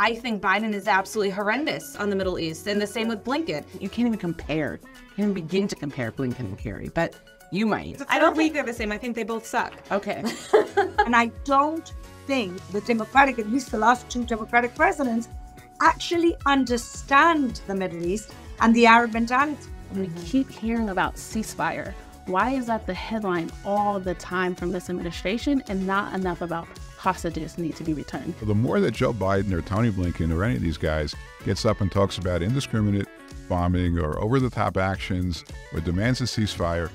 I think Biden is absolutely horrendous on the Middle East, and the same with Blinken. You can't even compare, you can't even begin to compare Blinken and Kerry, but you might. I don't think they're the same. I think they both suck. Okay. and I don't think the Democratic, at least the last two Democratic presidents, actually understand the Middle East and the Arab mentality. We keep hearing about ceasefire. Why is that the headline all the time from this administration and not enough about hostages need to be returned? The more that Joe Biden or Tony Blinken or any of these guys gets up and talks about indiscriminate bombing or over the top actions or demands a ceasefire,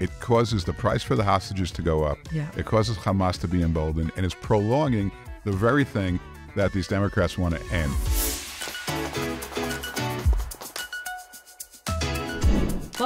it causes the price for the hostages to go up. Yeah. It causes Hamas to be emboldened and it's prolonging the very thing that these Democrats want to end.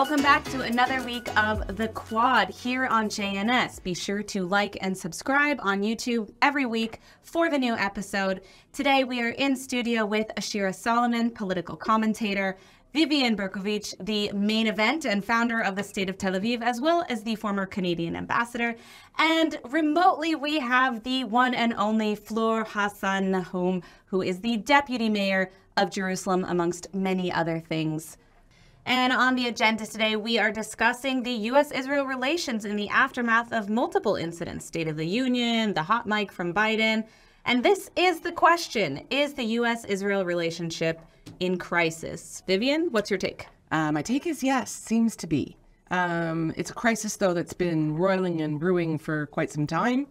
Welcome back to another week of The Quad here on JNS. Be sure to like and subscribe on YouTube every week for the new episode. Today we are in studio with Ashira Solomon, political commentator, Vivian Bercovici, the main event and founder of the State of Tel Aviv, as well as the former Canadian ambassador. And remotely, we have the one and only Fleur Hassan Nahoum, who is the deputy mayor of Jerusalem, amongst many other things. And on the agenda today, we are discussing the U.S. Israel relations in the aftermath of multiple incidents State of the Union, the hot mic from Biden. And this is the question Is the U.S. Israel relationship in crisis? Vivian, what's your take? Uh, my take is yes, seems to be. Um, it's a crisis, though, that's been roiling and brewing for quite some time.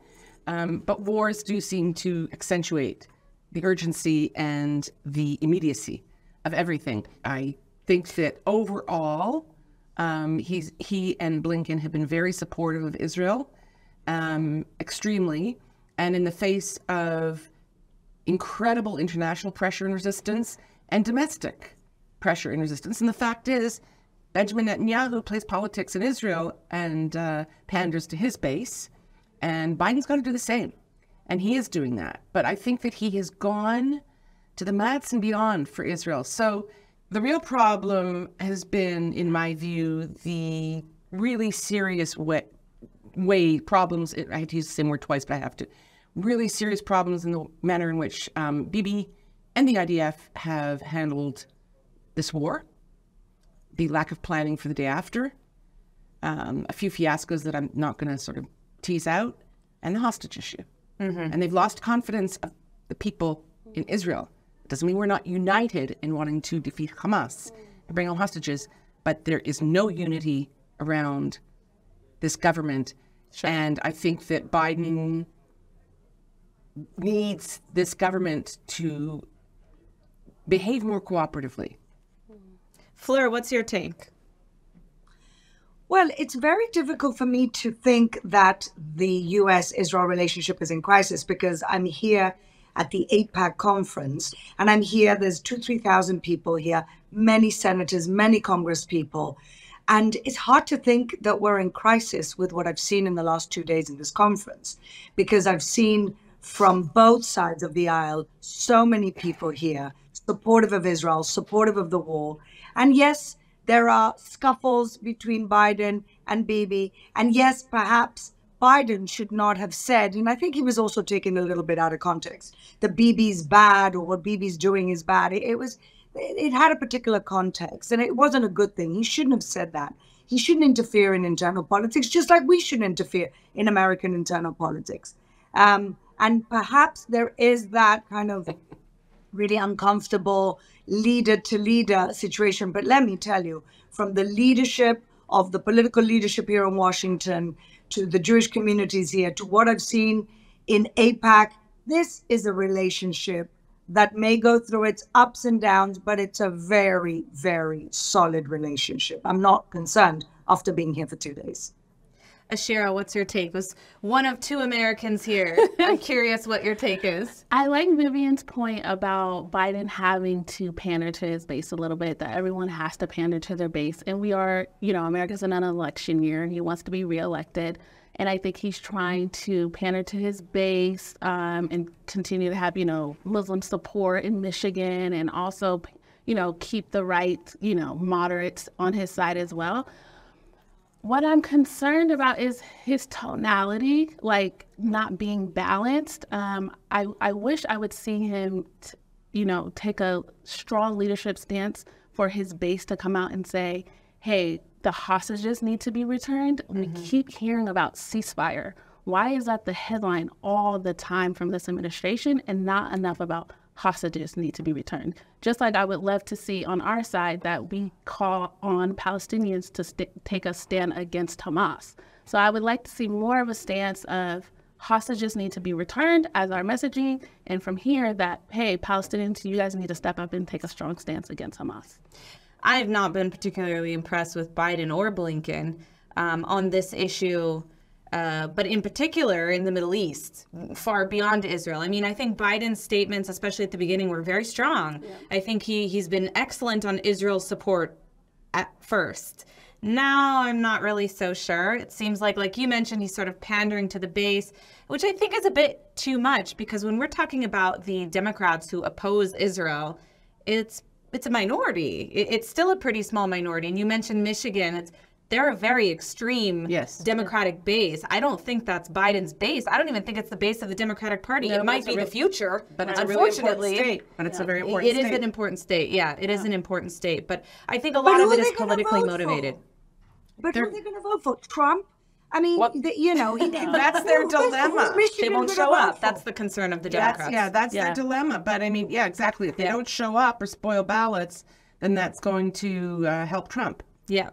Um, but wars do seem to accentuate the urgency and the immediacy of everything. I think that overall, um, he's he and Blinken have been very supportive of Israel, um, extremely, and in the face of incredible international pressure and resistance and domestic pressure and resistance. And the fact is, Benjamin Netanyahu plays politics in Israel and uh, panders to his base, and Biden's got to do the same. And he is doing that. But I think that he has gone to the mats and beyond for Israel. So the real problem has been, in my view, the really serious way, way problems. I had to use the same word twice, but I have to. Really serious problems in the manner in which um, Bibi and the IDF have handled this war, the lack of planning for the day after, um, a few fiascos that I'm not going to sort of tease out, and the hostage issue. Mm-hmm. And they've lost confidence of the people in Israel. Doesn't mean we're not united in wanting to defeat Hamas and bring home hostages, but there is no unity around this government. Sure. And I think that Biden needs this government to behave more cooperatively. Fleur, what's your take? Well, it's very difficult for me to think that the US Israel relationship is in crisis because I'm here at the AIPAC conference and I'm here. There's two, 3,000 people here, many senators, many Congress people. And it's hard to think that we're in crisis with what I've seen in the last two days in this conference because I've seen from both sides of the aisle so many people here supportive of Israel, supportive of the war. And yes, there are scuffles between Biden and Bibi. And yes, perhaps Biden should not have said, and I think he was also taken a little bit out of context, that Bibi's bad or what Bibi's doing is bad. It, it was, it had a particular context and it wasn't a good thing. He shouldn't have said that. He shouldn't interfere in internal politics, just like we shouldn't interfere in American internal politics. Um, and perhaps there is that kind of really uncomfortable leader to leader situation. But let me tell you, from the leadership of the political leadership here in Washington to the Jewish communities here to what I've seen in AIPAC. this is a relationship that may go through its ups and downs, but it's a very, very solid relationship. I'm not concerned after being here for two days. Ashira, what's your take? Was one of two Americans here. I'm curious what your take is. I like Vivian's point about Biden having to pander to his base a little bit, that everyone has to pander to their base. And we are, you know, America's in an election year and he wants to be reelected. And I think he's trying to pander to his base um, and continue to have, you know, Muslim support in Michigan and also, you know, keep the right, you know, moderates on his side as well what I'm concerned about is his tonality, like not being balanced. Um, I, I wish I would see him t- you know, take a strong leadership stance for his base to come out and say, hey, the hostages need to be returned. We keep hearing about ceasefire. Why is that the headline all the time from this administration and not enough about hostages need to be returned? Just like I would love to see on our side that we call on Palestinians to st- take a stand against Hamas. So I would like to see more of a stance of hostages need to be returned as our messaging, and from here that hey, Palestinians, you guys need to step up and take a strong stance against Hamas. I have not been particularly impressed with Biden or Blinken um, on this issue, uh, but in particular in the Middle East, far beyond Israel. I mean, I think Biden's statements, especially at the beginning, were very strong. I think he he's been excellent on Israel's support at first. Now I'm not really so sure. It seems like, like you mentioned, he's sort of pandering to the base, which I think is a bit too much because when we're talking about the Democrats who oppose Israel, it's it's a minority. It, it's still a pretty small minority. And you mentioned Michigan. It's they're a very extreme Yes. Democratic base. I don't think that's Biden's base. I don't even think it's the base of the Democratic Party. it might be the future, But it's a really important unfortunately. state. But it's a very It- important it is an important state. Yeah, it is an important state. But I think a lot of it is politically vote for? motivated. But They're- who are they going to vote for? Trump? I mean, the, you know, he, That's their dilemma. They won't show up. for? That's the concern of the That's, Democrats. yeah, that's Yeah. their dilemma. But I mean, yeah, exactly. If they Yeah. don't show up or spoil ballots, then that's going to uh, help Trump. Yeah.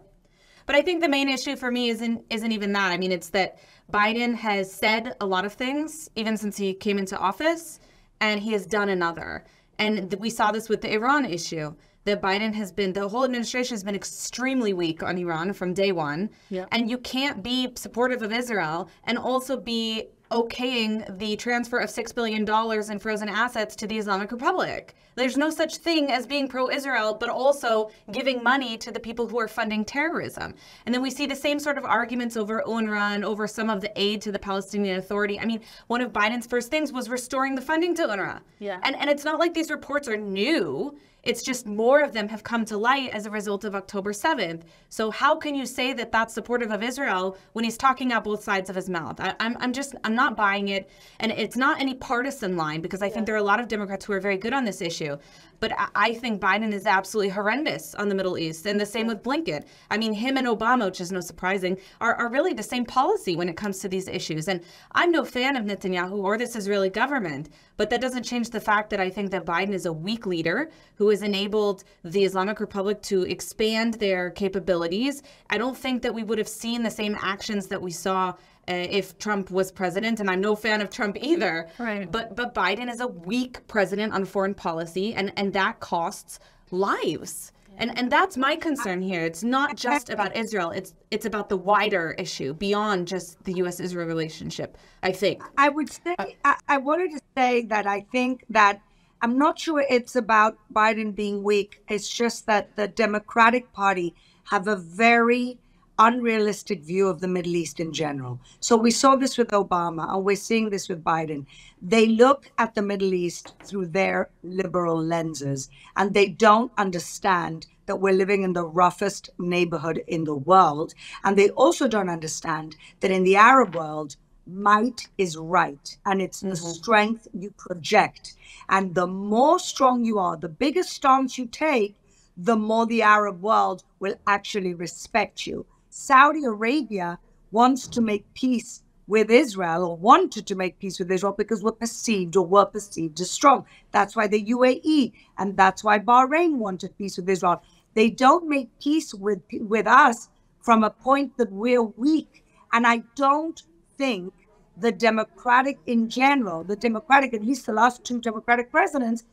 But I think the main issue for me isn't isn't even that. I mean, it's that Biden has said a lot of things even since he came into office, and he has done another. And th- we saw this with the Iran issue. That Biden has been, the whole administration has been extremely weak on Iran from day one. Yeah. And you can't be supportive of Israel and also be okaying the transfer of $6 billion in frozen assets to the Islamic Republic. There's no such thing as being pro Israel, but also giving money to the people who are funding terrorism. And then we see the same sort of arguments over UNRWA and over some of the aid to the Palestinian Authority. I mean, one of Biden's first things was restoring the funding to UNRWA. Yeah. And, and it's not like these reports are new. It's just more of them have come to light as a result of October 7th. So how can you say that that's supportive of Israel when he's talking out both sides of his mouth? I, I'm, I'm just, I'm not buying it. And it's not any partisan line because I think there are a lot of Democrats who are very good on this issue. But I, I think Biden is absolutely horrendous on the Middle East. And the same with Blinken. I mean, him and Obama, which is no surprising, are, are really the same policy when it comes to these issues. And I'm no fan of Netanyahu or this Israeli government. But that doesn't change the fact that I think that Biden is a weak leader who has enabled the Islamic Republic to expand their capabilities. I don't think that we would have seen the same actions that we saw uh, if Trump was president, and I'm no fan of Trump either. Right. But but Biden is a weak president on foreign policy, and and that costs lives. And and that's my concern here. It's not just about Israel. It's it's about the wider issue beyond just the U.S. Israel relationship. I think. I would say, I, I wanted to say that I think that I'm not sure it's about Biden being weak. It's just that the Democratic Party have a very unrealistic view of the Middle East in general. So we saw this with Obama, and we're seeing this with Biden. They look at the Middle East through their liberal lenses, and they don't understand that we're living in the roughest neighborhood in the world. And they also don't understand that in the Arab world, might is right and it's the mm-hmm. strength you project and the more strong you are the bigger stance you take the more the arab world will actually respect you saudi arabia wants to make peace with israel or wanted to make peace with israel because we're perceived or were perceived as strong. That's why the uae and that's why bahrain wanted peace with israel. They don't make peace with with us from a point that we're weak. And i don't think the Democratic in general, the Democratic, at least the last two Democratic presidents,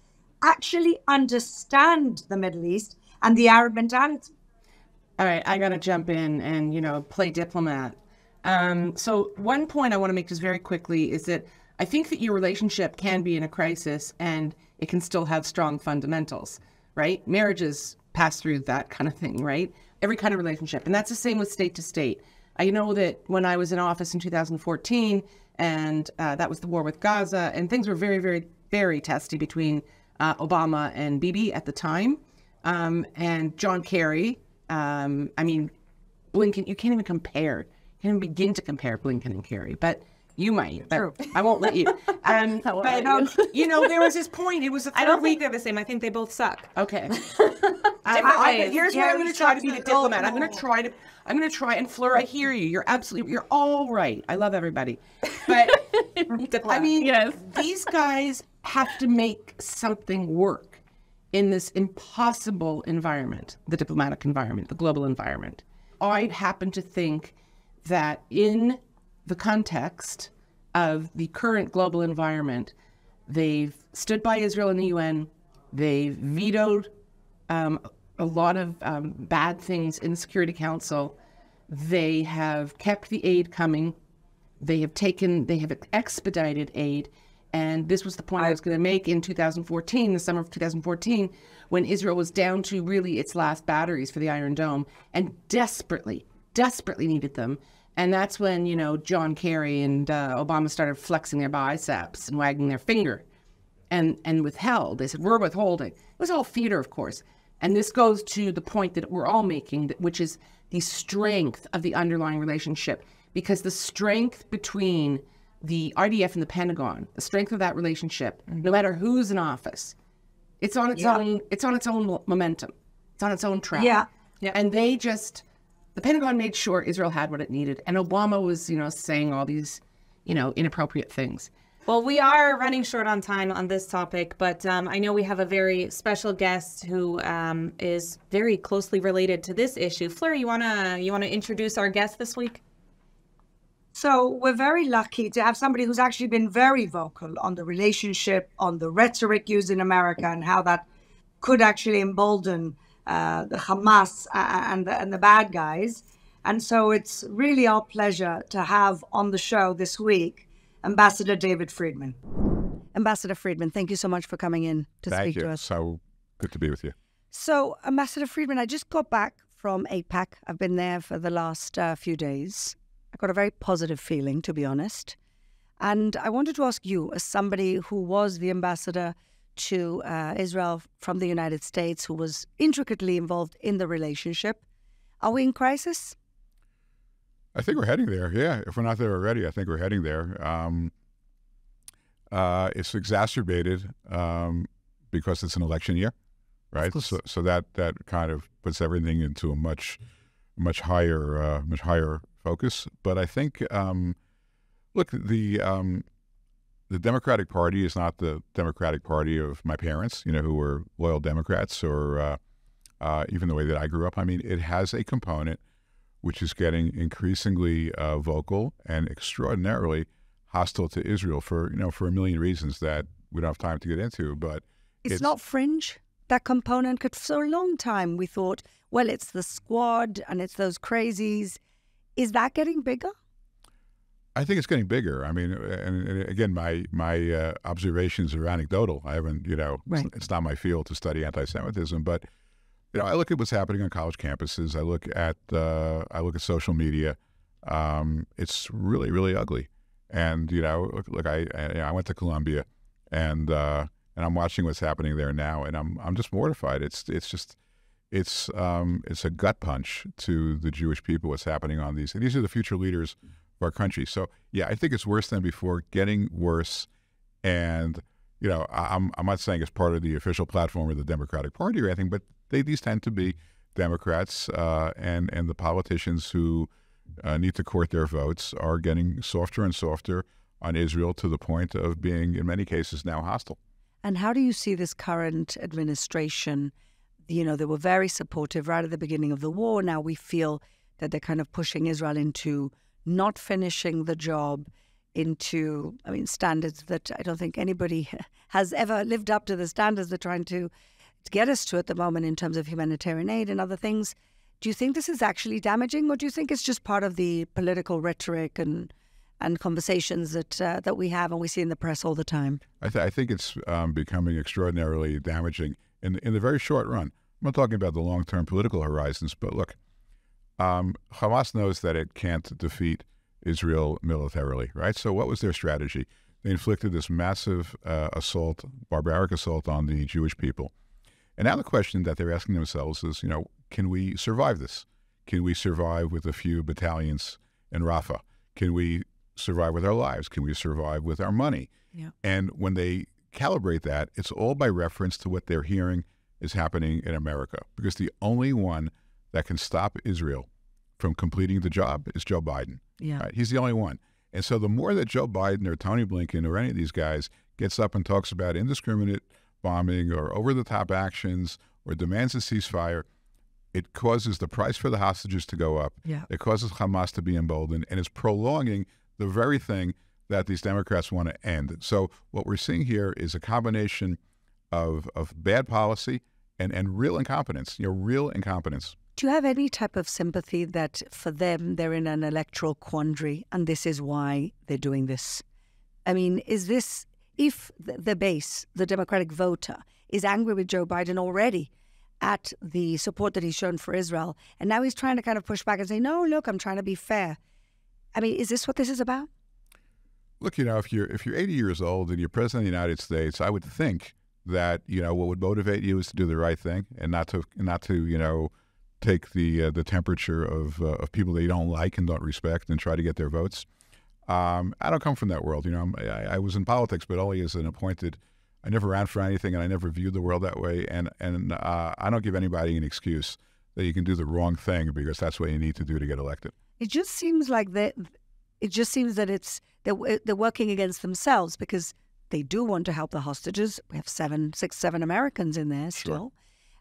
actually understand the Middle East and the Arab mentality. All right, I got to jump in and, you know, play diplomat. Um, so, one point I want to make just very quickly is that I think that your relationship can be in a crisis and it can still have strong fundamentals, right? Marriages pass through that kind of thing, right? Every kind of relationship. And that's the same with state to state. I know that when I was in office in 2014, and uh, that was the war with Gaza, and things were very, very, very testy between uh, Obama and Bibi at the time. Um, and John Kerry, um, I mean, Blinken, you can't even compare, you can't even begin to compare Blinken and Kerry. But You might. but True. I won't let you. Um, but let you. know, there was this point. It was the third I don't week. think they're the same. I think they both suck. Okay. Different I, ways. here's what I'm going to try to be the diplomat. I'm going to try to. I'm going to try and Fleur. I hear you. You're absolutely. You're all right. I love everybody, but I mean, Yes. these guys have to make something work in this impossible environment, the diplomatic environment, the global environment. I happen to think that in the context of the current global environment, they've stood by Israel in the UN. They've vetoed um, a lot of um, bad things in the Security Council. They have kept the aid coming. They have taken, they have expedited aid. And this was the point I was going to make in 2014, the summer of 2014, when Israel was down to really its last batteries for the Iron Dome and desperately, desperately needed them. And that's when, you know, John Kerry and uh, Obama started flexing their biceps and wagging their finger and and withheld. They said we're withholding. It was all theater, of course. And this goes to the point that we're all making, which is the strength of the underlying relationship, because the strength between the IDF and the Pentagon, the strength of that relationship, no matter who's in office, it's on its Yeah. own. It's on its own momentum. It's on its own track. Yeah. Yeah. And they just, the Pentagon made sure Israel had what it needed, and Obama was, you know, saying all these, you know, inappropriate things. Well, we are running short on time on this topic, but um, I know we have a very special guest who um, is very closely related to this issue. Fleur, you wanna you wanna introduce our guest this week? So we're very lucky to have somebody who's actually been very vocal on the relationship, on the rhetoric used in America, and how that could actually embolden uh, the Hamas a- a- and the, and the bad guys. And so it's really our pleasure to have on the show this week Ambassador David Friedman. Ambassador Friedman, thank you so much for coming in to Thank speak you. to us. So good to be with you. So, Ambassador Friedman, I just got back from AIPAC. I've been there for the last uh, few days. I got a very positive feeling, to be honest. And I wanted to ask you, as somebody who was the ambassador to uh, Israel from the United States, who was intricately involved in the relationship, are we in crisis? I think we're heading there. Yeah, if we're not there already, I think we're heading there. Um, uh, it's exacerbated um, because it's an election year, right? So, so that that kind of puts everything into a much much higher uh, much higher focus. But I think, um, look, the um, the Democratic Party is not the Democratic Party of my parents, you know, who were loyal Democrats, or uh, uh, even the way that I grew up. I mean, it has a component which is getting increasingly uh, vocal and extraordinarily hostile to Israel for you know for a million reasons that we don't have time to get into. But It's, not fringe, that component, because for a long time we thought, well, it's the squad and it's those crazies. Is that getting bigger? I think it's getting bigger. I mean, and, and again, my my uh, observations are anecdotal. I haven't, you know, Right. it's, it's not my field to study anti-Semitism, but you know, I look at what's happening on college campuses. I look at uh, I look at social media. Um, it's really really ugly. And you know, look, look I I, I went to Columbia, and uh, and I'm watching what's happening there now, and I'm I'm just mortified. It's it's just it's um, it's a gut punch to the Jewish people. What's happening on these? And these are the future leaders of our country. So yeah, I think it's worse than before, getting worse. And you know, I'm I'm not saying it's part of the official platform of the Democratic Party or anything, but they these tend to be Democrats uh, and and the politicians who uh, need to court their votes are getting softer and softer on Israel to the point of being, in many cases, now hostile. And how do you see this current administration? You know, they were very supportive right at the beginning of the war. Now we feel that they're kind of pushing Israel into not finishing the job, into, I mean, standards that I don't think anybody has ever lived up to the standards they're trying to, get us to at the moment in terms of humanitarian aid and other things. Do you think this is actually damaging, or do you think it's just part of the political rhetoric and and conversations that uh, that we have and we see in the press all the time? I, th- I think it's um, becoming extraordinarily damaging in in the very short run. I'm not talking about the long term political horizons, but look, um, Hamas knows that it can't defeat Israel militarily, right? So, what was their strategy? They inflicted this massive uh, assault, barbaric assault on the Jewish people. And now the question that they're asking themselves is, you know, can we survive this? Can we survive with a few battalions in Rafah? Can we survive with our lives? Can we survive with our money? Yeah. And when they calibrate that, it's all by reference to what they're hearing is happening in America. Because the only one that can stop Israel from completing the job is Joe Biden. Yeah. Right? He's the only one. And so the more that Joe Biden or Tony Blinken or any of these guys gets up and talks about indiscriminate bombing or over the top actions or demands a ceasefire, it causes the price for the hostages to go up. Yeah. It causes Hamas to be emboldened and it's prolonging the very thing that these Democrats want to end. So what we're seeing here is a combination of, of bad policy and, and real incompetence, you know, real incompetence. Do you have any type of sympathy that for them they're in an electoral quandary and this is why they're doing this? I mean, is this if the, the base, the Democratic voter, is angry with Joe Biden already at the support that he's shown for Israel, and now he's trying to kind of push back and say, "No, look, I'm trying to be fair." I mean, is this what this is about? Look, you know, if you're if you're 80 years old and you're president of the United States, I would think that you know what would motivate you is to do the right thing and not to not to you know take the uh, the temperature of uh, of people that you don't like and don't respect and try to get their votes. Um, I don't come from that world. You know, I, I, was in politics, but only as an appointed. I never ran for anything, and I never viewed the world that way. And and uh, I don't give anybody an excuse that you can do the wrong thing because that's what you need to do to get elected. It just seems like that. It just seems that it's they're they're working against themselves because they do want to help the hostages. We have seven, six, seven Americans in there still. Sure.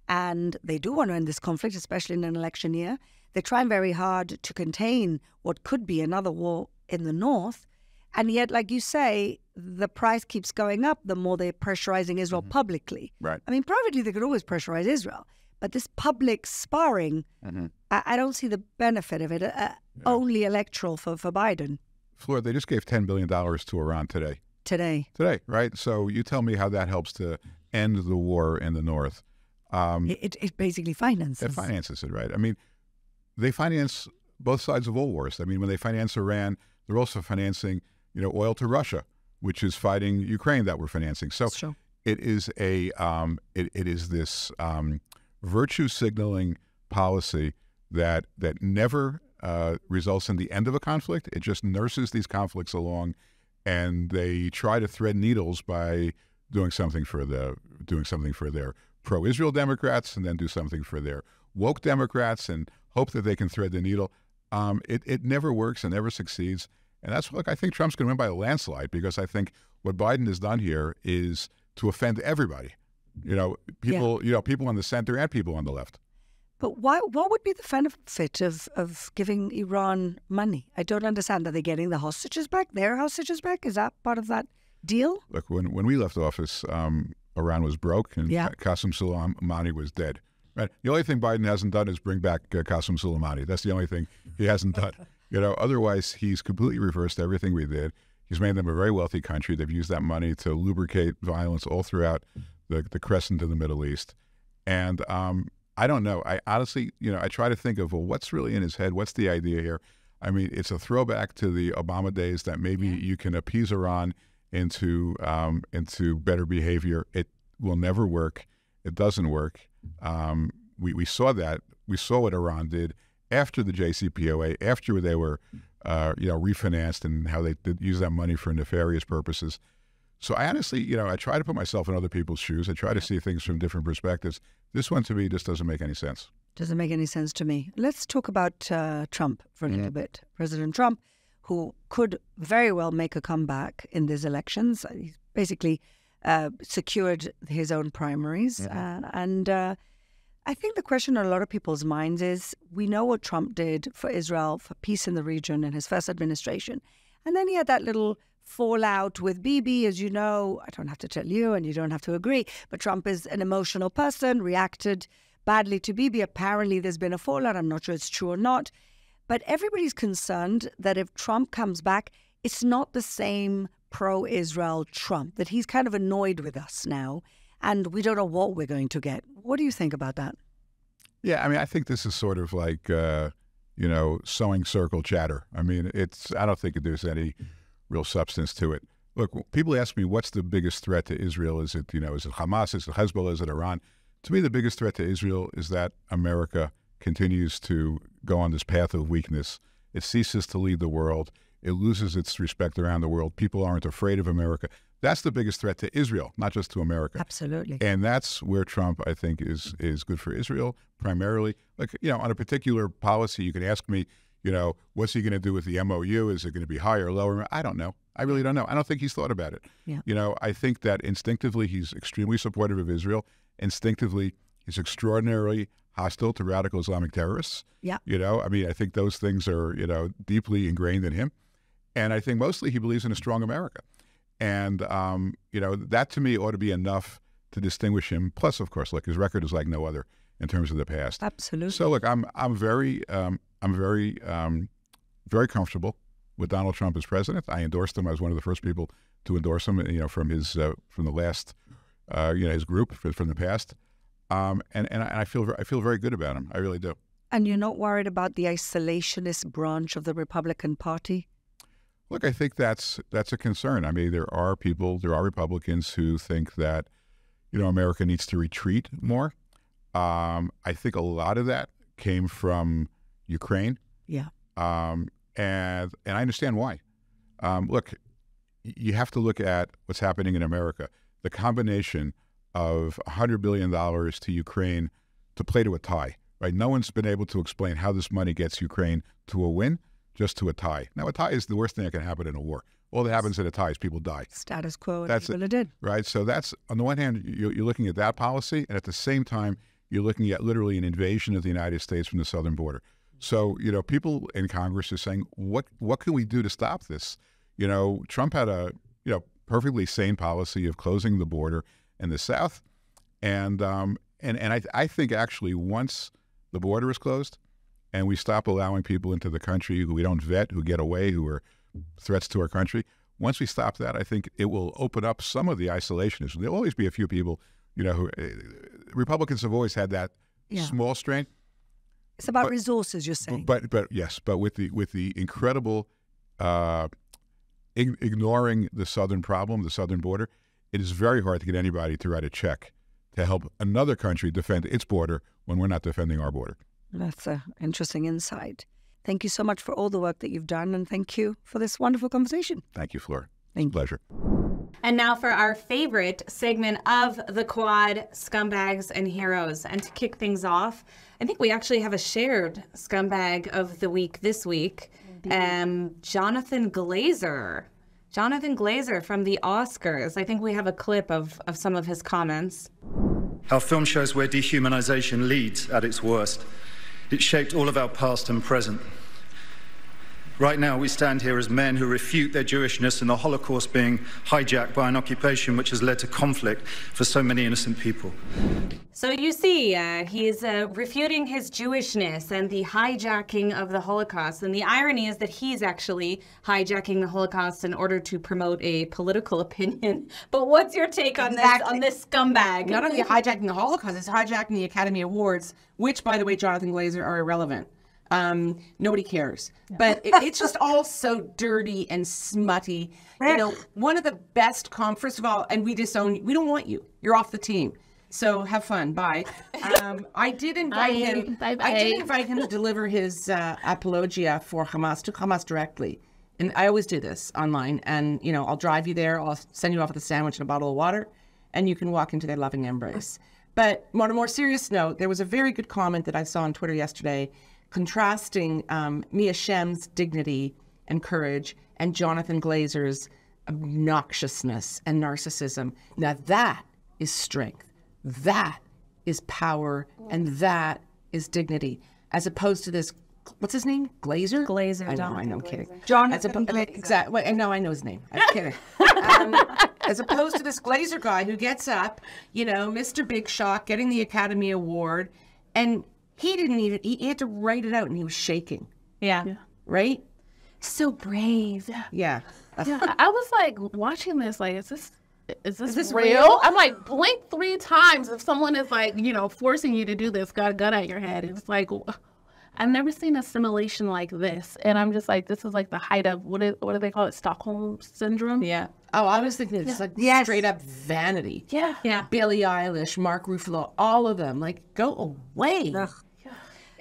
And they do want to end this conflict, especially in an election year. They're trying very hard to contain what could be another war in the north. And yet, like you say, the price keeps going up the more they're pressurizing Israel Mm-hmm. publicly. Right. I mean, privately, they could always pressurize Israel. But this public sparring, Mm-hmm. I, I don't see the benefit of it. Uh, Only electoral for, for Biden Fleur, they just gave $10 billion to Iran today. today. Today, right? So you tell me how that helps to end the war in the North. Um, It, it, it basically finances. It finances it, right? I mean, they finance both sides of all wars. I mean, when they finance Iran, they're also financing, you know, oil to Russia, which is fighting Ukraine that we're financing. So Sure. it is a um, it, it is this um, virtue signaling policy that that never uh, results in the end of a conflict. It just nurses these conflicts along, and they try to thread needles by doing something for the doing something for their pro-Israel Democrats, and then do something for their woke Democrats, and hope that they can thread the needle. Um, it it never works and never succeeds, and that's look. I think Trump's going to win by a landslide because I think what Biden has done here is to offend everybody. You know, people. You know, people on the center and people on the left. But why? What would be the benefit of, of giving Iran money? I don't understand. Are they getting the hostages back? Their hostages back? Is that part of that deal? Look, when when we left office, um, Iran was broke and Yeah. Qasem Soleimani was dead. Right. The only thing Biden hasn't done is bring back uh, Qasem Soleimani. That's the only thing he hasn't done. You know, otherwise he's completely reversed everything we did. He's made them a very wealthy country. They've used that money to lubricate violence all throughout the, the crescent in the Middle East. And um, I don't know. I honestly, you know, I try to think of, well, what's really in his head? What's the idea here? I mean, it's a throwback to the Obama days that maybe you can appease Iran into um, into better behavior. It will never work. It doesn't work. Um, we, we saw that. We saw what Iran did after the JCPOA, after they were, uh, you know, refinanced and how they did use that money for nefarious purposes. So I honestly, you know, I try to put myself in other people's shoes. I try to see things from different perspectives. This one to me just doesn't make any sense. Doesn't make any sense to me. Let's talk about uh, Trump for a little bit. President Trump, who could very well make a comeback in these elections. He's basically uh, secured his own primaries. Uh, and uh, I think the question on a lot of people's minds is we know what Trump did for Israel, for peace in the region in his first administration. And then he had that little fallout with Bibi, as you know. I don't have to tell you, and you don't have to agree, but Trump is an emotional person, reacted badly to Bibi. Apparently, there's been a fallout. I'm not sure it's true or not. But everybody's concerned that if Trump comes back, it's not the same pro Israel Trump, that he's kind of annoyed with us now, and we don't know what we're going to get. What do you think about that? Yeah, I mean, I think this is sort of like, uh, you know, sewing circle chatter. I mean, it's, I don't think there's any real substance to it. Look, people ask me, what's the biggest threat to Israel? Is it, you know, is it Hamas? Is it Hezbollah? Is it Iran? To me, the biggest threat to Israel is that America continues to go on this path of weakness. It ceases to lead the world. It loses its respect around the world. People aren't afraid of America. That's the biggest threat to Israel, not just to America. Absolutely. And that's where Trump, I think, is is good for Israel primarily. Like you know, on a particular policy, you can ask me, you know, what's he going to do with the MOU? Is it going to be higher or lower? I don't know. I really don't know. I don't think he's thought about it. Yeah. You know, I think that instinctively he's extremely supportive of Israel. Instinctively, he's extraordinarily hostile to radical Islamic terrorists. Yeah. You know, I mean, I think those things are, you know, deeply ingrained in him. And I think mostly he believes in a strong America. And, um, you know, that to me ought to be enough to distinguish him. Plus, of course, look, his record is like no other in terms of the past. Absolutely. So look, I'm I'm very um, I'm very um, very comfortable with Donald Trump as president. I endorsed him. I was one of the first people to endorse him. You know, from his uh, from the last uh, you know his group from, the past. Um, and and I, and I feel I feel very good about him. I really do. and you're not worried about the isolationist branch of the Republican Party? Look, I think that's that's a concern. I mean, there are people, there are Republicans who think that you know America needs to retreat more. Um, I think a lot of that came from Ukraine. Yeah. Um, and and I understand why. Um, look, you have to look at what's happening in America. The combination of hundred billion dollars to Ukraine to play to a tie. Right? No one's been able to explain how this money gets Ukraine to a win, just to a tie. Now, a tie is the worst thing that can happen in a war. All that happens in a tie is people die Status quo. And That's people it. it did. right? So that's on the one hand, you're, you're looking at that policy, and at the same time, you're looking at literally an invasion of the United States from the southern border. So you know, people in Congress are saying, what what can we do to stop this? You know, Trump had a you know perfectly sane policy of closing the border in the south, and um, and and I I think actually once the border is closed, and we stop allowing people into the country who we don't vet, who get away, who are threats to our country. Once we stop that, I think it will open up some of the isolationists. There'll always be a few people, you know, who uh, Republicans have always had that Yeah. small strength. It's about But- resources, you're saying. But but yes, but with the with the incredible uh, ig- ignoring the southern problem, the southern border, it is very hard to get anybody to write a check to help another country defend its border when we're not defending our border. That's an interesting insight. Thank you so much for all the work that you've done, and thank you for this wonderful conversation. Thank you, Flora. Thank you. Pleasure. And now for our favorite segment of the quad scumbags and heroes. And to kick things off, I think we actually have a shared scumbag of the week this week. Um, Jonathan Glazer. Jonathan Glazer from the Oscars. I think we have a clip of, of some of his comments. Our film shows where dehumanization leads at its worst. It shaped all of our past and present. Right now, we stand here as men who refute their Jewishness and the Holocaust being hijacked by an occupation which has led to conflict for so many innocent people. So you see, uh, he's uh, refuting his Jewishness and the hijacking of the Holocaust. And the irony is that he's actually hijacking the Holocaust in order to promote a political opinion. But what's your take on this on this scumbag? Not only hijacking the Holocaust, it's hijacking the Academy Awards, which, by the way, Jonathan Glazer are irrelevant. Um, nobody cares. But it, it's just all so dirty and smutty. You know, one of the best com. First of all, and we disown. You we don't want you. You're off the team. So have fun. Bye. Um, I did invite Bye. him. I Bye-bye. did invite him to deliver his uh, apologia for Hamas to Hamas directly. And I always do this online. And you know, I'll drive you there. I'll send you off with a sandwich and a bottle of water, and you can walk into their loving embrace. But on a more serious note, there was a very good comment that I saw on Twitter yesterday, contrasting um, Mia Schem's dignity and courage and Jonathan Glazer's obnoxiousness and narcissism. Now that is strength. That is power, and that is dignity, as opposed to this. What's his name? Glazer. Glazer, I know. I know. I'm kidding. Jonathan As Glazer. Exactly. Well, no, I know his name. I'm kidding. um, as opposed to this Glazer guy who gets up, you know, Mr. Big Shot, getting the Academy Award, and he didn't even. He, he had to write it out, and he was shaking. Yeah. Right? So brave. Yeah. Yeah, I I was like watching this, like, is this is this, this real? real? I'm like, blink three times if someone is like, you know, forcing you to do this, got a gun at your head. It's like, I've never seen a simulation like this, and I'm just like, this is like the height of what is what do they call it, Stockholm syndrome? Yeah. Oh, I was thinking it's like Yes. straight up vanity. Yeah. Yeah. Billie Eilish, Mark Ruffalo, all of them. Like, go away.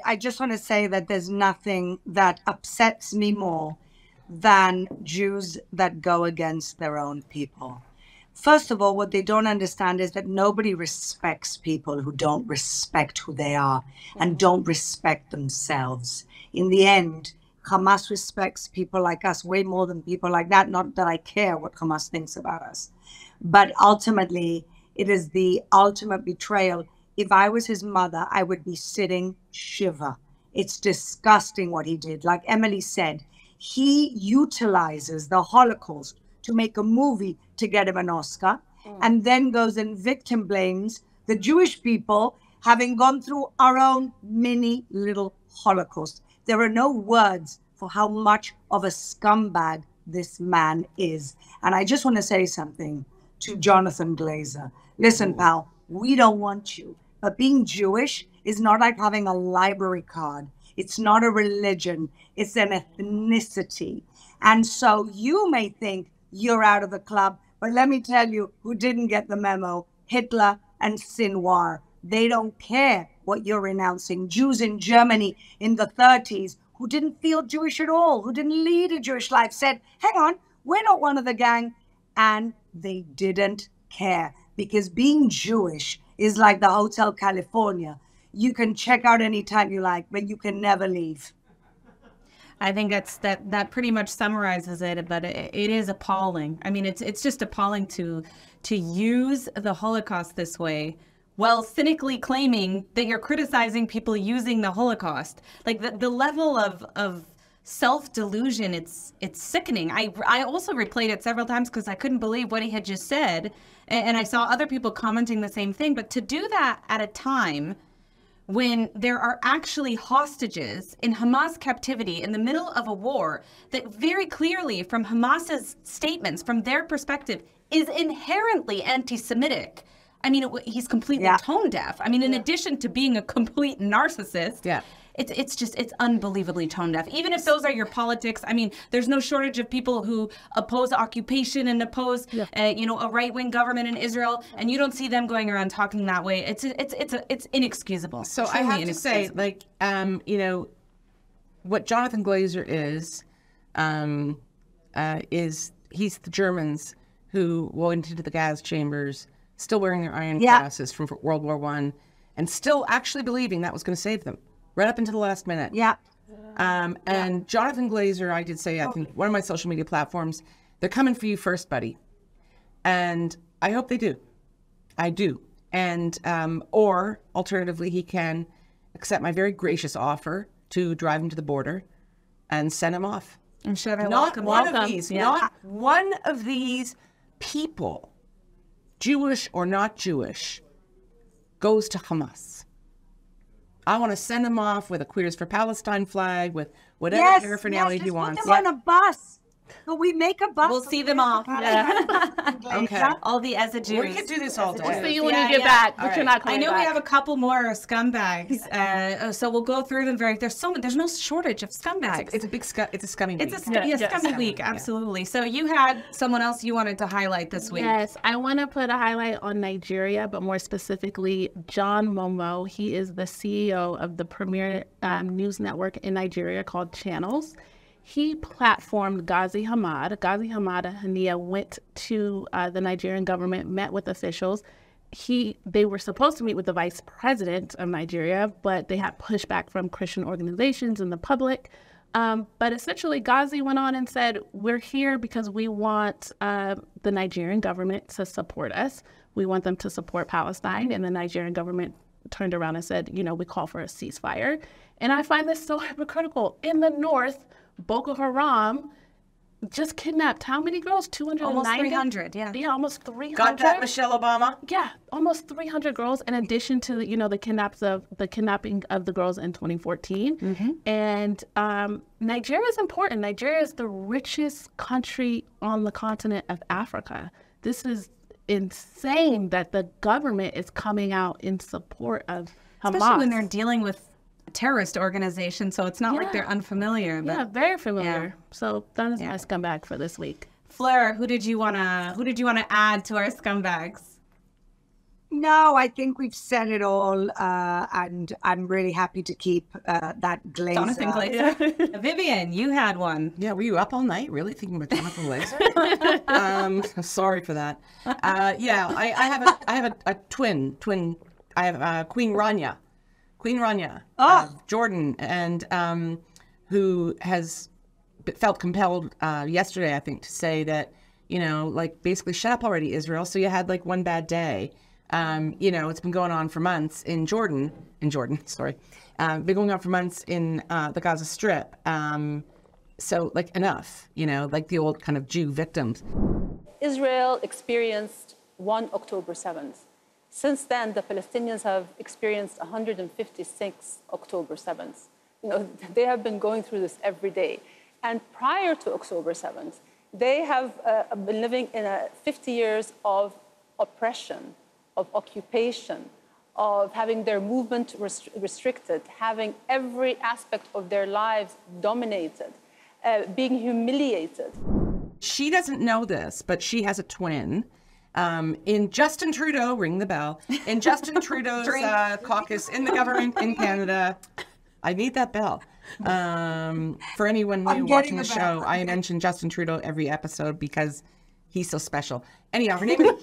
I just want to say that there's nothing that upsets me more than Jews that go against their own people. First of all, what they don't understand is that nobody respects people who don't respect who they are and mm-hmm. don't respect themselves. In the end, Hamas respects people like us way more than people like that. Not that I care what Hamas thinks about us, but ultimately, it is the ultimate betrayal. If I was his mother, I would be sitting shiva. It's disgusting what he did. Like Emily said, he utilizes the Holocaust to make a movie to get him an Oscar mm. and then goes and victim blames the Jewish people having gone through our own mini little Holocaust. There are no words for how much of a scumbag this man is. And I just want to say something to Jonathan Glazer. Listen, pal, we don't want you. But being Jewish is not like having a library card. It's not a religion, it's an ethnicity. And so you may think you're out of the club, but let me tell you who didn't get the memo Hitler and Sinwar. They don't care what you're renouncing. Jews in Germany in the 30s who didn't feel Jewish at all, who didn't lead a Jewish life, said, Hang on, we're not one of the gang. And they didn't care because being Jewish is like the Hotel California. You can check out anytime you like, but you can never leave. I think that's that that pretty much summarizes it, but it, it is appalling. I mean, it's it's just appalling to to use the Holocaust this way while cynically claiming that you're criticizing people using the Holocaust. Like the, the level of of self delusion, it's it's sickening. I I also replayed it several times because I couldn't believe what he had just said, and, and I saw other people commenting the same thing. But to do that at a time when there are actually hostages in Hamas captivity in the middle of a war that very clearly, from Hamas's statements, from their perspective, is inherently anti Semitic. I mean, it, he's completely Yeah. tone deaf. I mean, in addition to being a complete narcissist, Yeah. it's it's just it's unbelievably tone deaf. Even if those are your politics, I mean, there's no shortage of people who oppose occupation and oppose, uh, you know, a right wing government in Israel, and you don't see them going around talking that way. It's it's it's it's inexcusable. So I have to say, like, um, you know, what Jonathan Glazer is, um, uh, is he's the Germans who went into the gas chambers, still wearing their iron Yeah. crosses from World War One, and still actually believing that was going to save them, right up until the last minute. Yeah. Um, and Jonathan Glazer, I did say, I think one of my social media platforms, they're coming for you first, buddy. And I hope they do. I do. And, um, or alternatively, he can accept my very gracious offer to drive him to the border and send him off. I'm sure they're Not welcome. one of Welcome. these, Yeah. not one of these people, Jewish or not Jewish, goes to Hamas. I want to send him off with a Queers for Palestine flag, with whatever Yes, paraphernalia yes, he just wants. Put them on a bus. Could we make a bus? We'll see them Chris off. Palestine? Okay. All the as. We could do this all day. We'll see you when Yeah, you get yeah. back, but All you're right. not I know back. we have a couple more scumbags, uh, so we'll go through them very. There's so many, there's no shortage of scumbags. It's a big scu- it's a scummy It's a, week. sc- Yeah, yeah, yeah. scummy week, absolutely. So you had someone else you wanted to highlight this week. Yes, I want to put a highlight on Nigeria, but more specifically, John Momoh. He is the CEO of the premier um, news network in Nigeria called Channels. He platformed Ghazi Hamad. Ghazi Hamad Hania went to uh, the Nigerian government, met with officials. He, they were supposed to meet with the vice president of Nigeria, but they had pushback from Christian organizations and the public. Um, but essentially, Ghazi went on and said, We're here because we want uh, the Nigerian government to support us. We want them to support Palestine. And the Nigerian government turned around and said, You know, we call for a ceasefire. And I find this so hypocritical. In the north, Boko Haram just kidnapped how many girls? 290? Almost 300, yeah. Yeah, almost 300. Got that, Michelle Obama? Yeah, almost 300 girls, in addition to you know the kidnaps of the kidnapping of the girls in 2014. And um, Nigeria is important. Nigeria is the richest country on the continent of Africa. This is insane that the government is coming out in support of Hamas. Especially when they're dealing with a terrorist organization, so it's not like they're unfamiliar. But yeah, very familiar. So that is my scumbag for this week. Fleur, who did you wanna who did you wanna add to our scumbags? No, I think we've said it all, uh, and I'm really happy to keep uh, that glaze. Jonathan Glazer. Vivian, you had one. Yeah, were you up all night really thinking about Jonathan Glazer? um, sorry for that. Uh, yeah, I, I have a I have a, a twin twin. I have uh, Queen Rania, Queen Rania, Oh. of Jordan, and um, who has felt compelled uh, yesterday, I think, to say that you know, like basically, shut up already, Israel. So you had like one bad day. Um, you know, it's been going on for months in Jordan. In Jordan, sorry, um, been going on for months in uh, the Gaza Strip. Um, so like enough, you know, like the old kind of Jew victims. Israel experienced one October 7th. Since then, the Palestinians have experienced 156 October 7th. You know, they have been going through this every day. And prior to October 7th, they have uh, been living in a 50 years of oppression, of occupation, of having their movement rest- restricted, having every aspect of their lives dominated, uh, being humiliated. She doesn't know this, but she has a twin. Um, in Justin Trudeau, ring the bell. In Justin Trudeau's uh, caucus in the government in Canada, I need that bell. Um, for anyone new watching the the show, I mention Justin Trudeau every episode because he's so special. Anyhow, her name is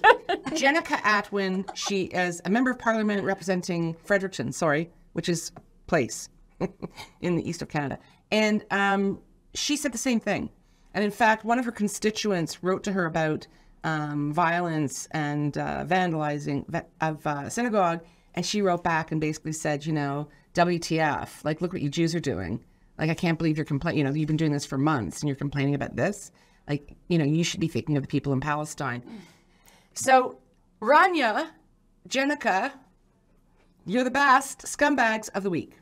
Jenica Atwin. She is a member of parliament representing Fredericton, sorry, which is place in the east of Canada. And um, she said the same thing. And in fact, one of her constituents wrote to her about um, violence and uh, vandalizing of uh, synagogue. And she wrote back and basically said, you know, WTF, like, look what you Jews are doing. Like, I can't believe you're complaining. You know, you've been doing this for months and you're complaining about this. Like, you know, you should be thinking of the people in Palestine. So, Rania, Jenica, you're the best scumbags of the week.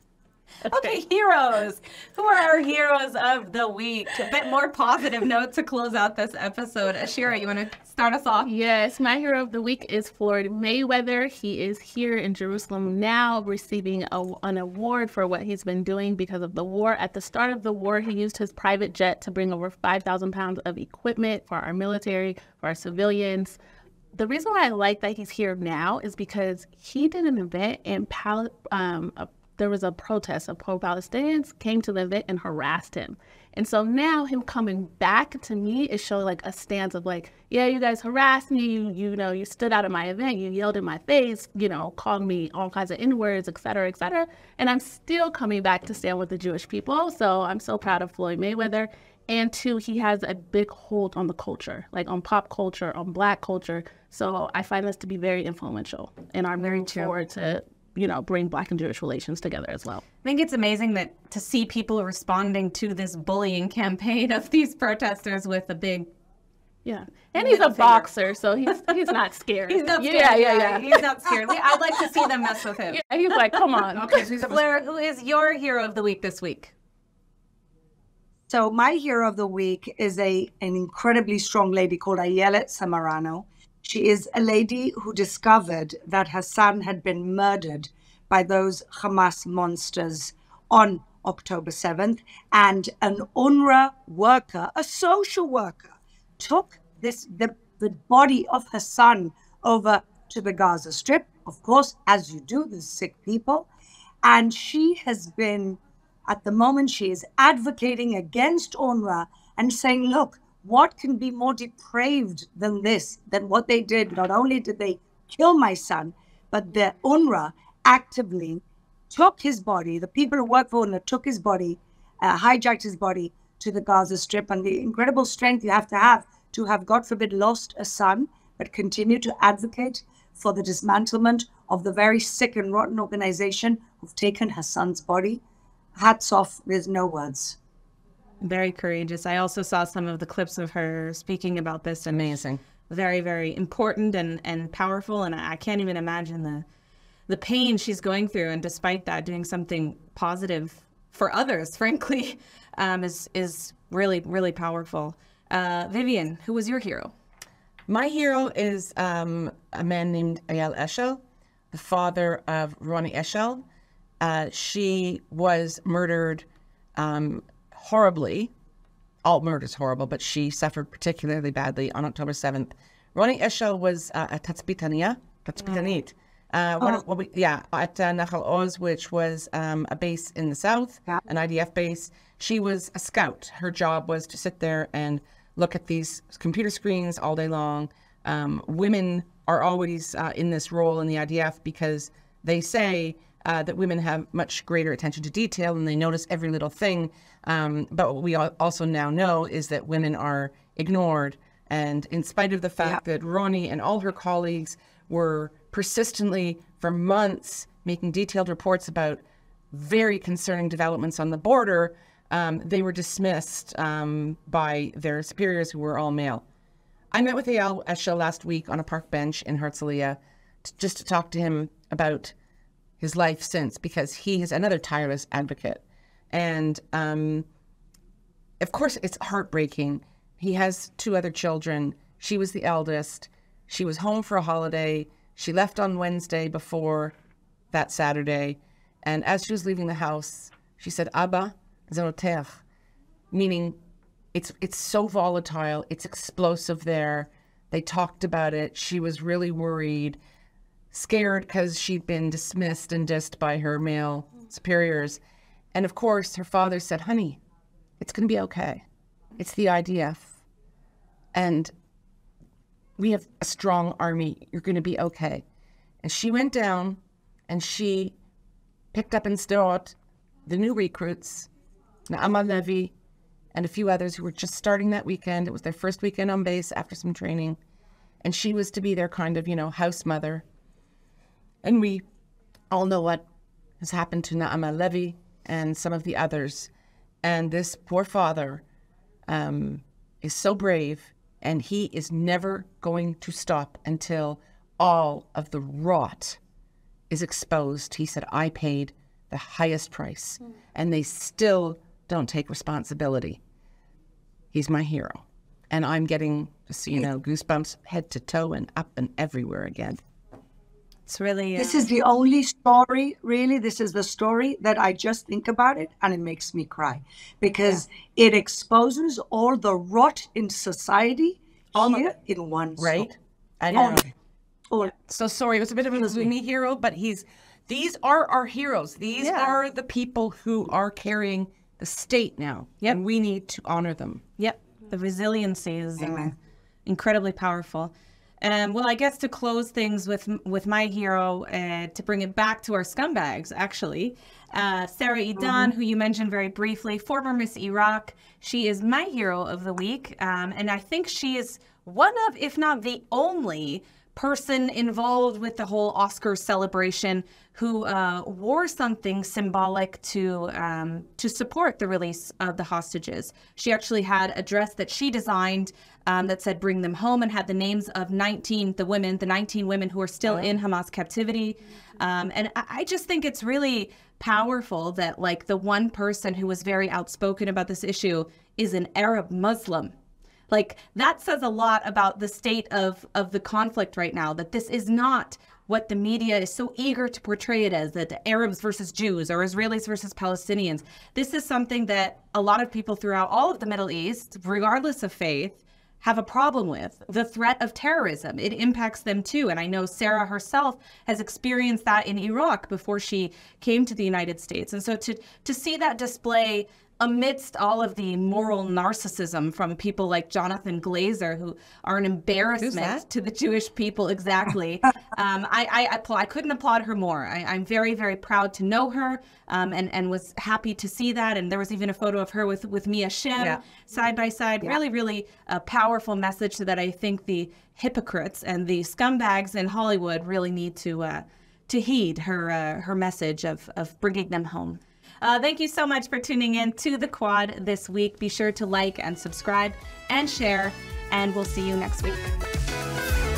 Okay, heroes. Who are our heroes of the week? A bit more positive note to close out this episode. Ashira, you want to start us off? Yes, my hero of the week is Floyd Mayweather. He is here in Jerusalem now receiving a, an award for what he's been doing because of the war. At the start of the war, he used his private jet to bring over 5,000 pounds of equipment for our military, for our civilians. The reason why I like that he's here now is because he did an event in Pal- um, there was a protest of pro-Palestinians came to the event and harassed him. And so now him coming back to me is showing like a stance of like, yeah, you guys harassed me, you you know, you stood out at my event, you yelled in my face, you know, called me all kinds of N-words, et cetera, et cetera. And I'm still coming back to stand with the Jewish people. So I'm so proud of Floyd Mayweather. And two, he has a big hold on the culture, like on pop culture, on black culture. So I find this to be very influential and I'm very forward to you know, bring black and Jewish relations together as well. I think it's amazing that to see people responding to this bullying campaign of these protesters with a big Yeah. And he's a finger. boxer, so he's he's not scared. He's not scared. Yeah, yeah, yeah. He's not scared. I'd like to see them mess with him. Yeah, he's like, come on. Okay, so Blair, who is your hero of the week this week? So my hero of the week is a an incredibly strong lady called Ayelet Samerano. She is a lady who discovered that her son had been murdered by those Hamas monsters on October 7th, and an UNRWA worker, a social worker, took this the, the body of her son over to the Gaza Strip, of course, as you do, the sick people, and she has been at the moment she is advocating against UNRWA and saying, look, what can be more depraved than this, than what they did? Not only did they kill my son, but the UNRWA actively took his body, the people who work for UNRWA took his body, uh, hijacked his body to the Gaza Strip, and the incredible strength you have to have to have, God forbid, lost a son, but continue to advocate for the dismantlement of the very sick and rotten organization who've taken her son's body. Hats off, there's no words. Very courageous. I also saw some of the clips of her speaking about this. And Amazing. Very, very important and, and powerful. And I can't even imagine the the pain she's going through. And despite that, doing something positive for others, frankly, um, is is really, really powerful. Uh, Vivian, who was your hero? My hero is um, a man named Eyal Eshel, the father of Ronnie Eshel. Uh, she was murdered um, horribly. All murders horrible, but she suffered particularly badly on October 7th. Ronnie Eshel was uh, a Tatzpitanit That's pretty. Uh, one what we, yeah, at uh, Nachal Oz, which was um, a base in the south, Yeah. an IDF base. She was a scout. Her job was to sit there and look at these computer screens all day long. Um, women are always uh, in this role in the IDF because they say uh, that women have much greater attention to detail and they notice every little thing. Um, but what we also now know is that women are ignored. And in spite of the fact that Ronnie and all her colleagues were persistently, for months, making detailed reports about very concerning developments on the border, um, they were dismissed um, by their superiors, who were all male. I met with Eyal Eshel last week on a park bench in Herzliya t- just to talk to him about his life since, because he is another tireless advocate. And um, of course, it's heartbreaking. He has two other children. She was the eldest. She was home for a holiday. She left on Wednesday before that Saturday. And as she was leaving the house, she said, Abba, zenoter, meaning it's it's so volatile, it's explosive there. They talked about it. She was really worried, scared because she'd been dismissed and dissed by her male superiors. And of course, her father said, Honey, it's going to be okay. It's the IDF. And we have a strong army. You're going to be okay. And she went down and she picked up and Sderot the new recruits, Naama Levy, and a few others who were just starting that weekend. It was their first weekend on base after some training. And she was to be their kind of, you know, house mother. And we all know what has happened to Naama Levy and some of the others. And this poor father um, is so brave, and he is never going to stop until all of the rot is exposed. He said, I paid the highest price, and they still don't take responsibility. He's my hero. And I'm getting, just, you know, goosebumps head to toe and up and everywhere again. It's really. This uh, is the only story, really. This is the story that I just think about it and it makes me cry because it exposes all the rot in society here in one Right? story. I All know. of. All. So sorry, it was a bit of a zoomy hero, but he's these are our heroes. These Yeah. are the people who are carrying the state now. Yep. And we need to honor them. Yep, the resiliency is uh, incredibly powerful. Um, well, I guess to close things with with my hero, uh, to bring it back to our scumbags, actually, uh, Sarah Idan, who you mentioned very briefly, former Miss Iraq. She is my hero of the week, um, and I think she is one of, if not the only, person involved with the whole Oscar celebration who uh, wore something symbolic to um, to support the release of the hostages. She actually had a dress that she designed um, that said "Bring them home" and had the names of 19 the women, the 19 women who are still in Hamas captivity. Um, and I, I just think it's really powerful that like the one person who was very outspoken about this issue is an Arab Muslim like that says a lot about the state of of the conflict right now that this is not what the media is so eager to portray it as that Arabs versus Jews or Israelis versus Palestinians. This is something that a lot of people throughout all of the Middle East, regardless of faith, have a problem with the threat of terrorism. It impacts them too. And I know Sarah herself has experienced that in Iraq before she came to the United States. And so to to see that display amidst all of the moral narcissism from people like Jonathan Glazer, who are an embarrassment to the Jewish people. Exactly. um, I, I, applaud, I couldn't applaud her more. I, I'm very, very proud to know her um, and, and was happy to see that. And there was even a photo of her with, with Mia Schem Yeah. side by side. Really, really a powerful message that I think the hypocrites and the scumbags in Hollywood really need to uh, to heed her uh, her message of, of bringing them home. Uh, thank you so much for tuning in to the quad this week. Be sure to like and subscribe and share, and we'll see you next week.